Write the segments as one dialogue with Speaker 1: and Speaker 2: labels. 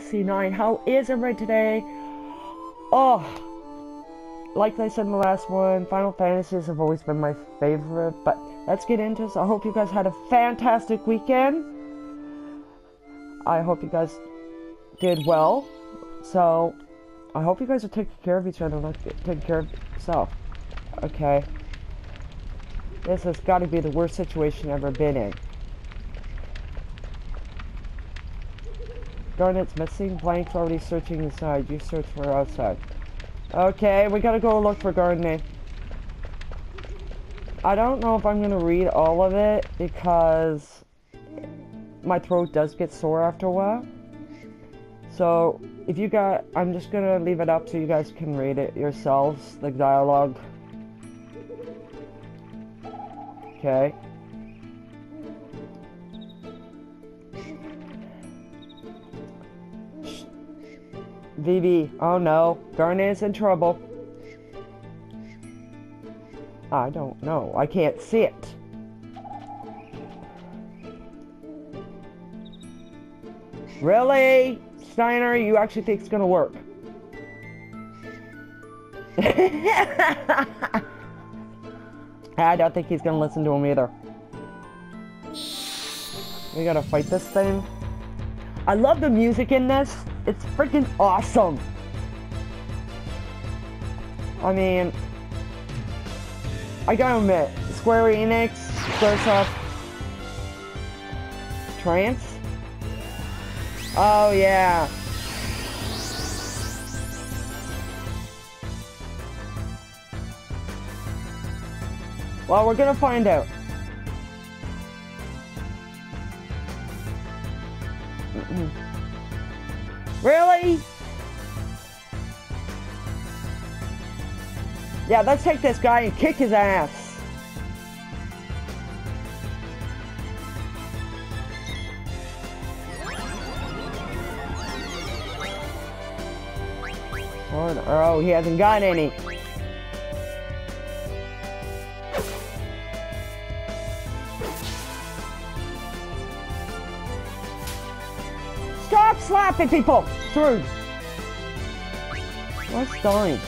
Speaker 1: C9. How is everybody today? Oh, like I said in the last one, Final Fantasies have always been my favorite, but let's get into this. I hope you guys had a fantastic weekend. I hope you guys did well. So, I hope you guys are taking care of each other, like taking care of yourself. Okay. This has got to be the worst situation I've ever been in. Garnet's missing. Blank's already searching inside. You search for outside. Okay, we gotta go look for Garnet. I don't know if I'm gonna read all of it because my throat does get sore after a while. So if you got, I'm just gonna leave it up so you guys can read it yourselves, the dialogue. Okay. Vivi, oh no, Garnet's in trouble. I don't know, I can't see it. Really? Steiner, you actually think it's gonna work? I don't think he's gonna listen to him either. We gotta fight this thing. I love the music in this. It's freaking awesome. I mean, I gotta admit, Square Enix, Squaresoft, Trance. Oh yeah. Well, we're gonna find out. Really? Yeah, let's take this guy and kick his ass. Oh, he hasn't got any. Slapping people! Through. Dying?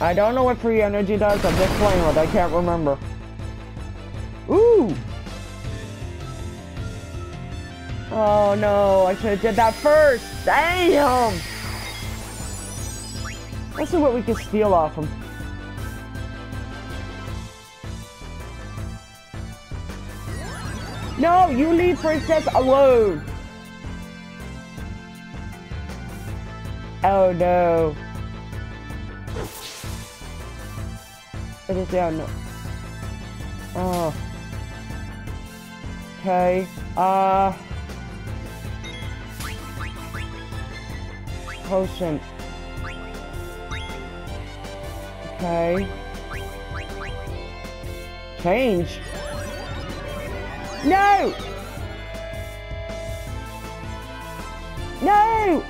Speaker 1: I don't know what free energy does. I'm just playing with it. I can't remember. Ooh! Oh no, I should have did that first. Damn! Let's see what we can steal off him. No, you leave Princess alone. Oh no. It is down. No. Oh. Okay. Uh. Potion. Okay. Change. No! No!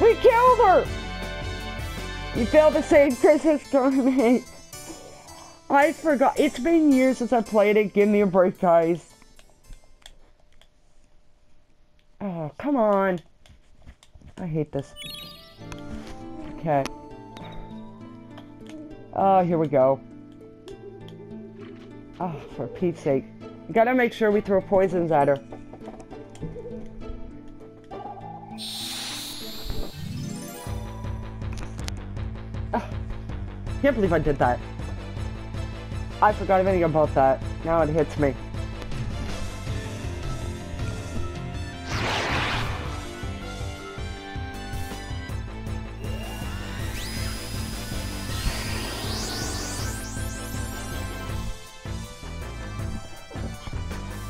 Speaker 1: We killed her! You failed to save Princess Garnet. I forgot. It's been years since I played it. Give me a break, guys. Oh, come on. I hate this. Okay. Oh, here we go. Oh, for Pete's sake. Gotta make sure we throw poisons at her. Oh, can't believe I did that. I forgot everything about that. Now it hits me.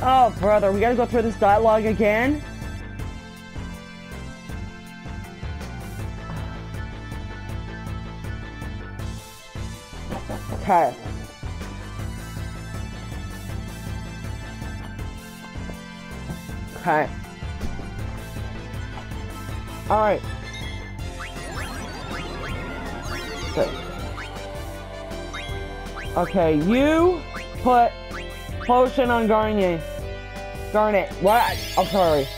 Speaker 1: Oh, brother, we gotta go through this dialogue again? Okay. Okay. Alright. Okay, you put potion on Garnier. Garnet. What? I'm sorry.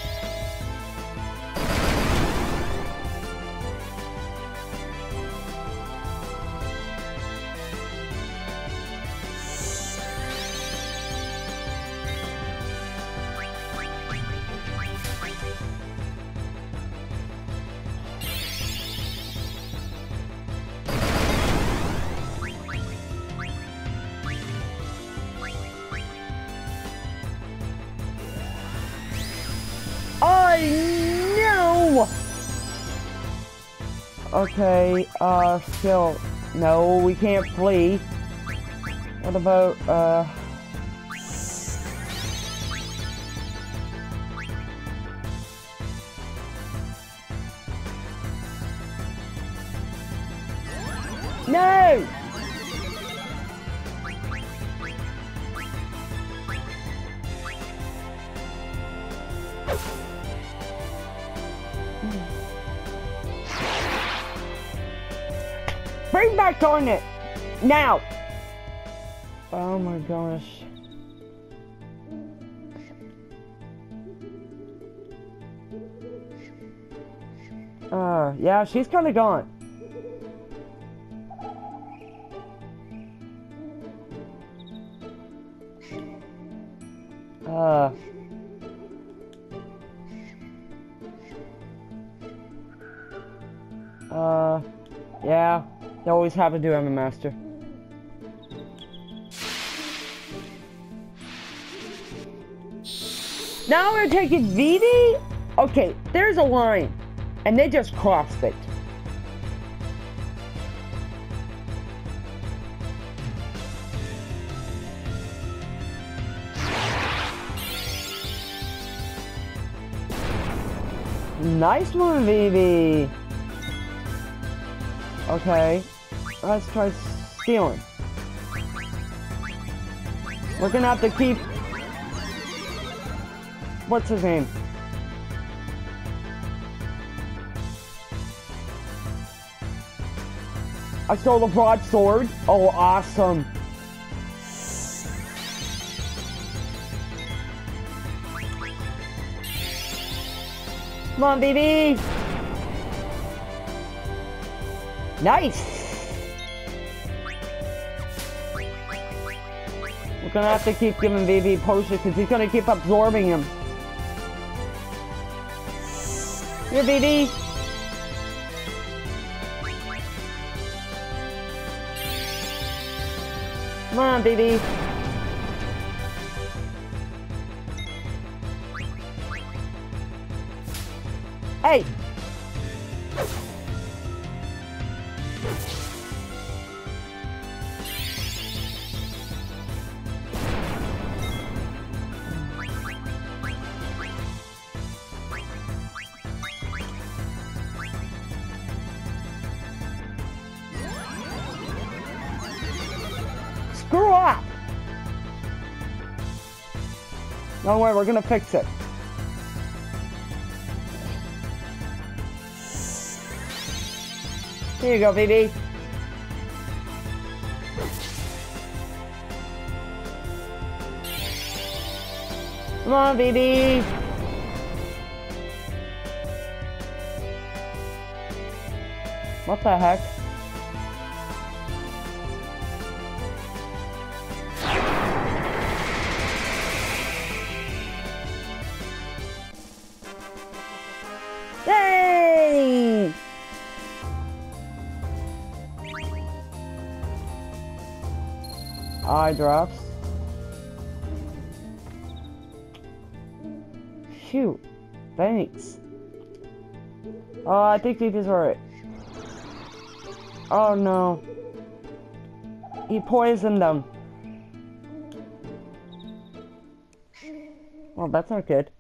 Speaker 1: Okay, uh, still, no, we can't flee. What about, uh... Back Garnet! Now! Oh my gosh. Uh, yeah, she's kinda gone. Uh... Uh... Yeah, they always have to do I'm a master. Now we're taking Vivi? Okay, there's a line. And they just crossed it. Nice one, Vivi. Okay, let's try stealing. We're gonna have to keep... What's his name? I stole the broadsword. Oh, awesome. Come on, baby. Nice. We're gonna have to keep giving baby potions because he's gonna keep absorbing him. Here, baby. Come on, baby. Hey! Don't worry, we're gonna fix it. Here you go, baby. Come on, baby. What the heck? Eye drops. Shoot. Thanks. Oh, I think Deep is. Oh no. He poisoned them. Well, that's not good.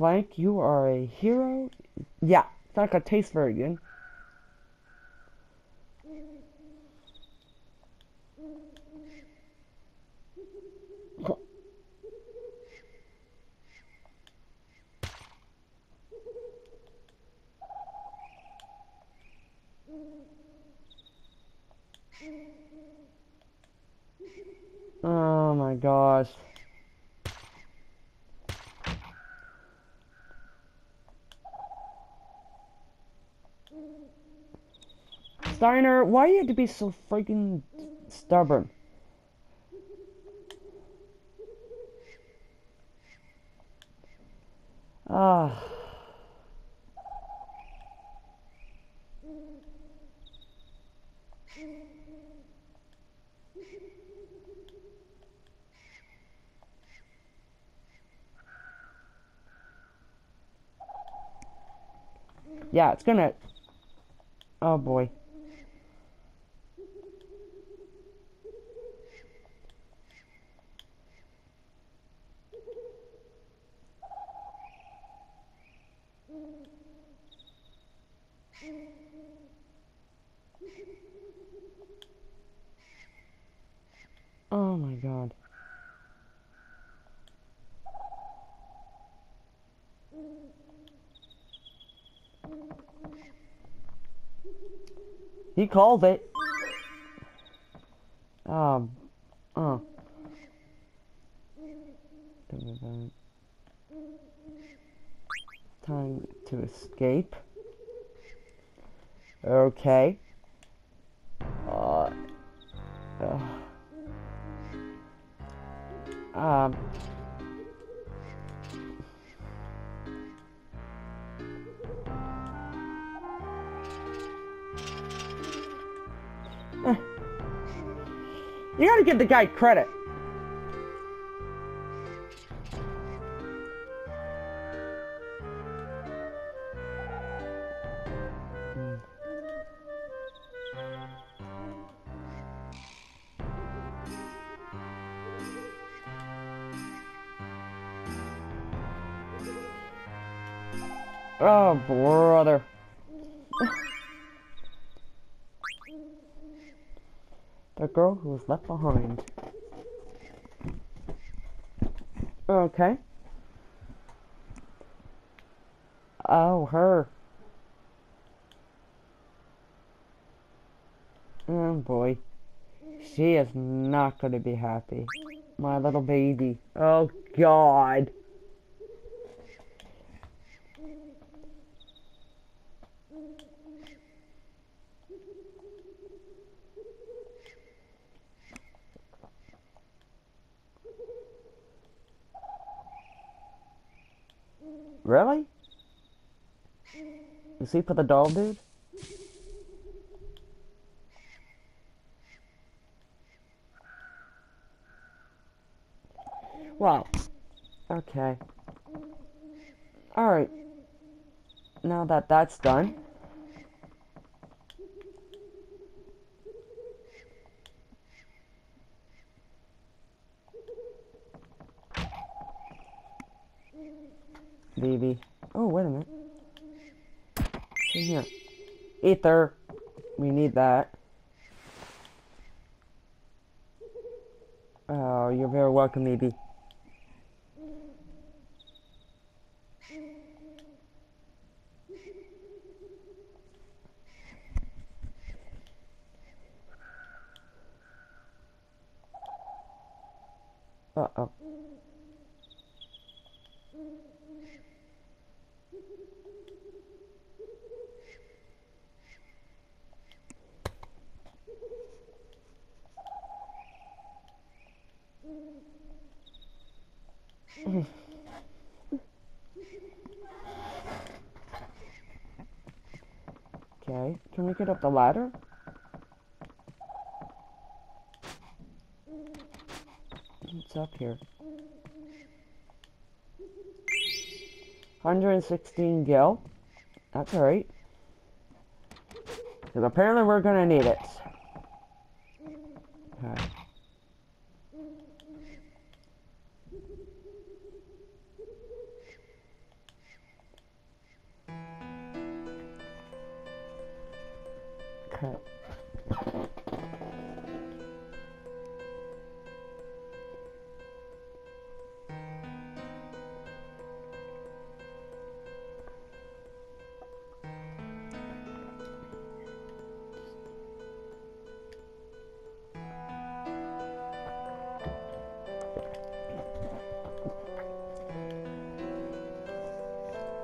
Speaker 1: Blank, you are a hero? Yeah, it's not gonna taste very good. Oh my gosh. Steiner, why you have to be so freaking stubborn? Ah. Yeah, it's gonna... Oh boy. Oh my god. He called it. Um. Oh. Time to escape. Okay. Uh. uh. Um. You gotta give the guy credit. Oh, brother. The girl who was left behind. Okay. Oh, her. Oh boy. She is not going to be happy. My little baby. Oh god. Really? You sleep with a doll, dude? Wow. Okay. Alright. Now that that's done. Baby. Oh, wait a minute. In here. Ether. We need that. Oh, you're very welcome, baby. Uh-oh. Okay, can we get up the ladder? What's up here? 116 gil. That's alright. Because apparently we're gonna need it.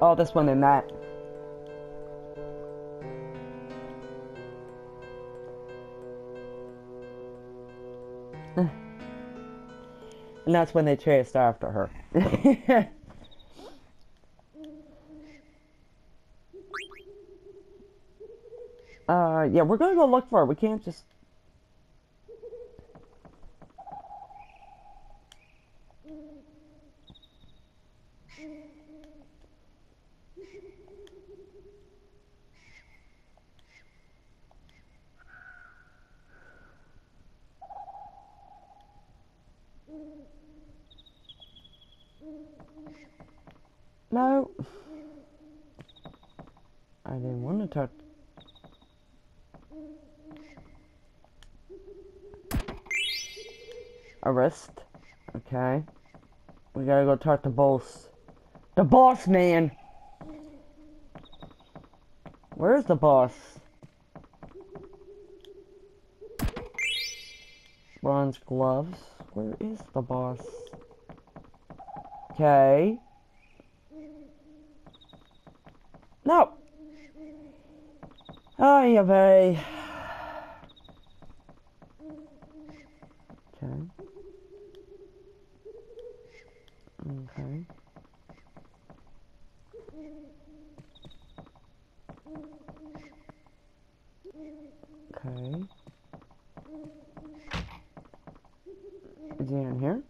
Speaker 1: Oh, this one and that. and that's when they chased after her. uh, yeah, we're gonna go look for her. We can't just... No. I didn't want to touch. Arrest. Okay. We gotta go talk to boss. The boss man! Where's the boss? Bronze gloves. Where is the boss? Okay. No. Yeah, boy. Okay. Okay. Okay. Is he in here?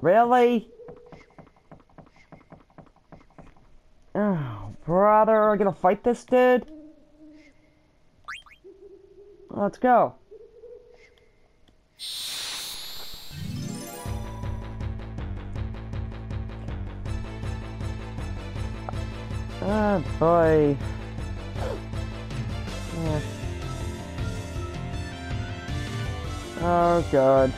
Speaker 1: Really? Oh, brother, are we gonna fight this dude? Let's go. Oh boy. Oh god.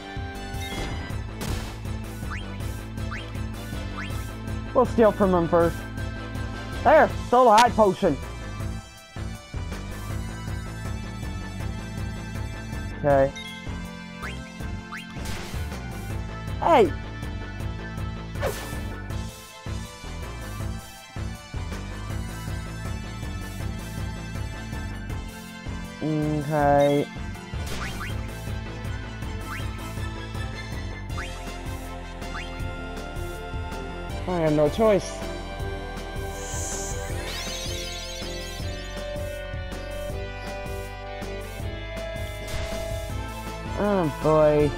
Speaker 1: We'll steal from him first. There! Stole a high potion. Okay. Hey! Okay. I have no choice. Oh boy.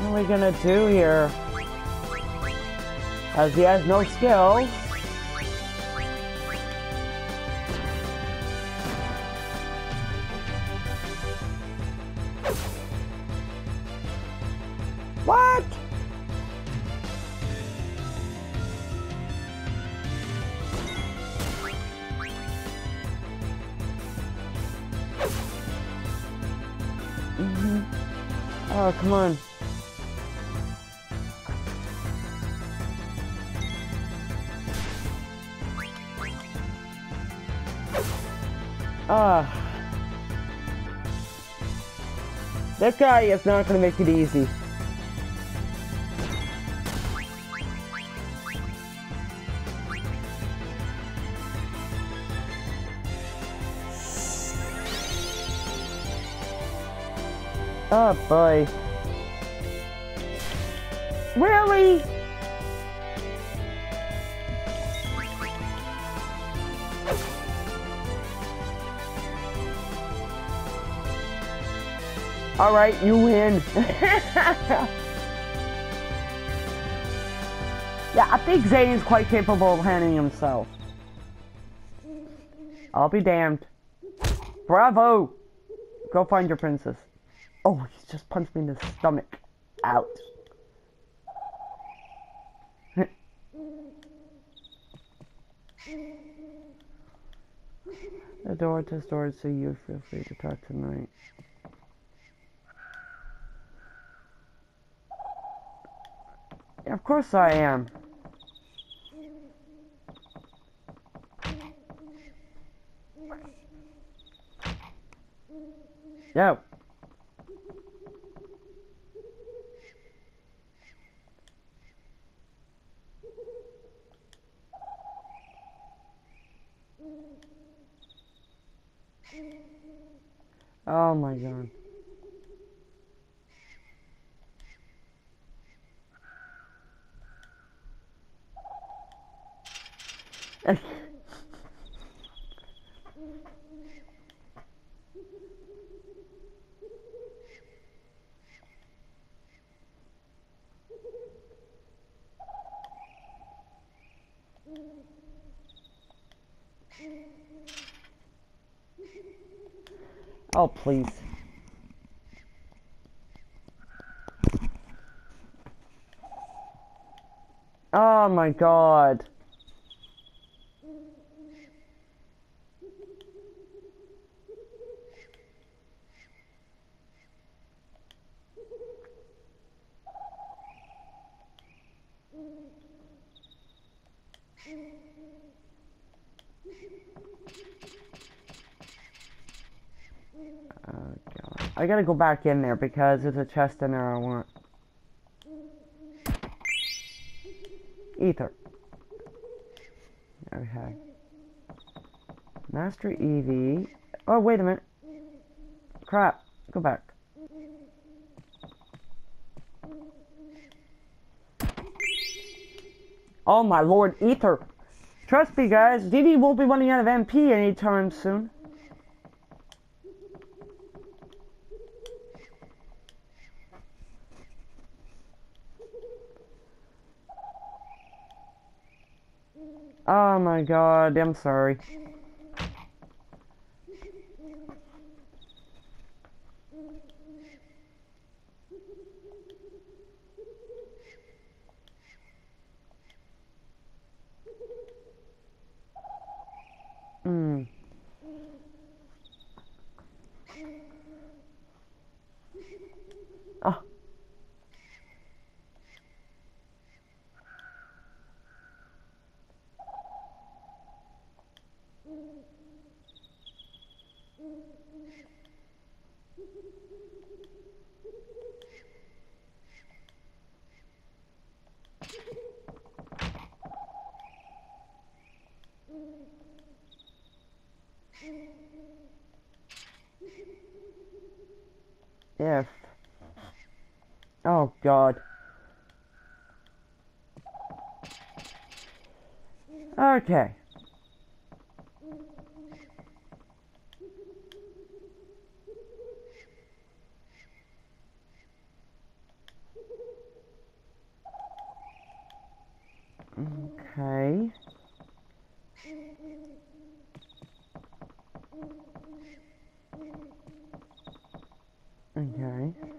Speaker 1: What are we gonna do here? As he has no skills. That guy is not gonna make it easy. Oh boy. Really? Alright, you win. yeah, I think Zane is quite capable of handling himself. I'll be damned. Bravo! Go find your princess. Oh, he just punched me in the stomach. Ouch. the door to storage, so you feel free to talk tonight. Of course I am. Yo. Oh my god. Oh, please. Oh my god. I gotta go back in there because there's a chest in there I want. Ether. Okay. Master Vivi. Oh, wait a minute. Crap. Go back. Oh my lord, Ether. Trust me guys, Vivi won't be running out of MP anytime soon. Oh my god, I'm sorry. Hmm. Oh. If. Oh, God. Okay. Okay. Okay.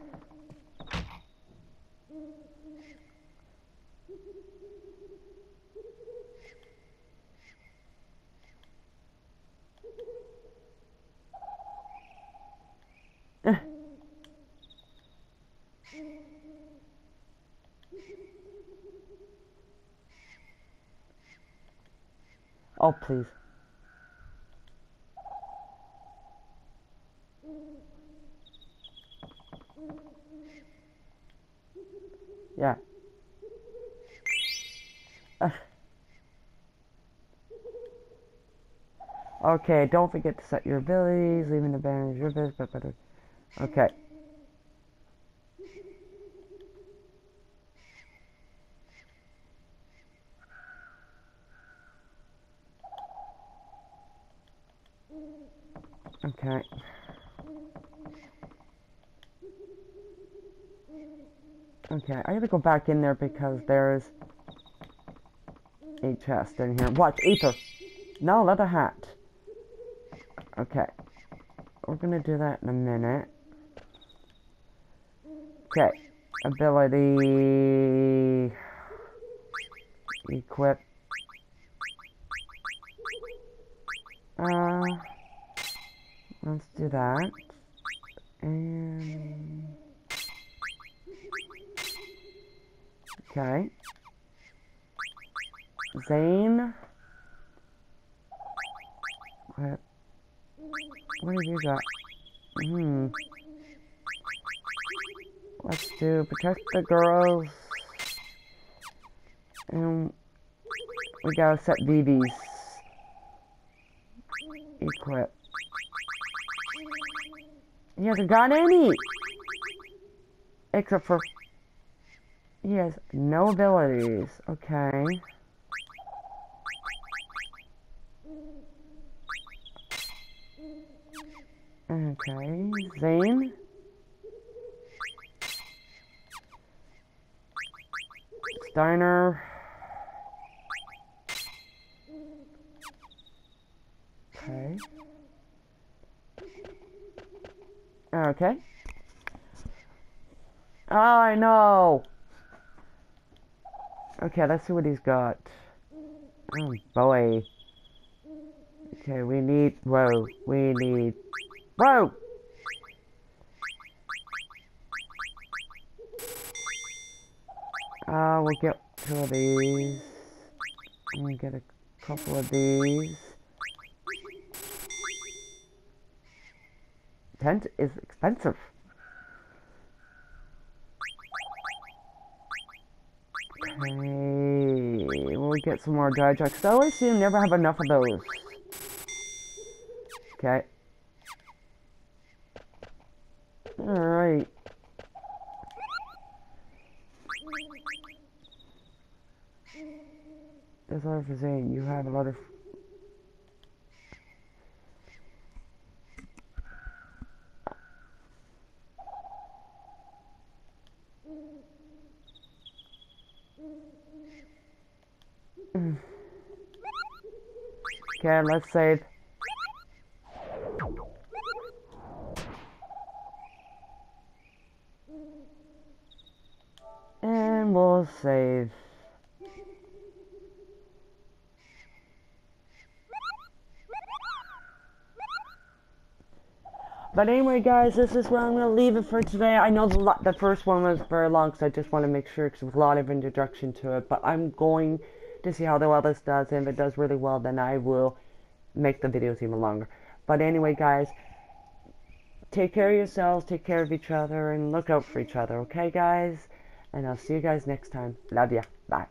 Speaker 1: Oh, please. Yeah. Okay, don't forget to set your abilities, leaving the advantage your best, but better. Okay. Okay. Okay, I gotta go back in there because there's a chest in here. Watch, ether. No, leather hat. Okay. We're gonna do that in a minute. Okay. Ability. Equip. Do that. And... Okay. Zane. What? What have you got? Hmm. Let's do protect the girls. And we gotta set BBs. Equip. He hasn't got any! Except for... He has no abilities. Okay. Okay, Zane. Steiner. Okay. Okay. Oh, I know. Okay, let's see what he's got. Oh, boy. Okay, we need... Whoa, we need... Whoa! Uh, we'll get two of these. And get a couple of these. Tent is expensive. Okay, we'll get some more dry jacks. I always seem never have enough of those. Okay. Alright. That's all for saying. You have a lot of... Okay, let's save. And we'll save. But anyway, guys, this is where I'm going to leave it for today. I know the, the first one was very long, so I just want to make sure because there was a lot of introduction to it. But I'm going to see how well this does. And if it does really well, then I will make the videos even longer. But anyway, guys, take care of yourselves, take care of each other, and look out for each other, okay, guys? And I'll see you guys next time. Love ya. Bye.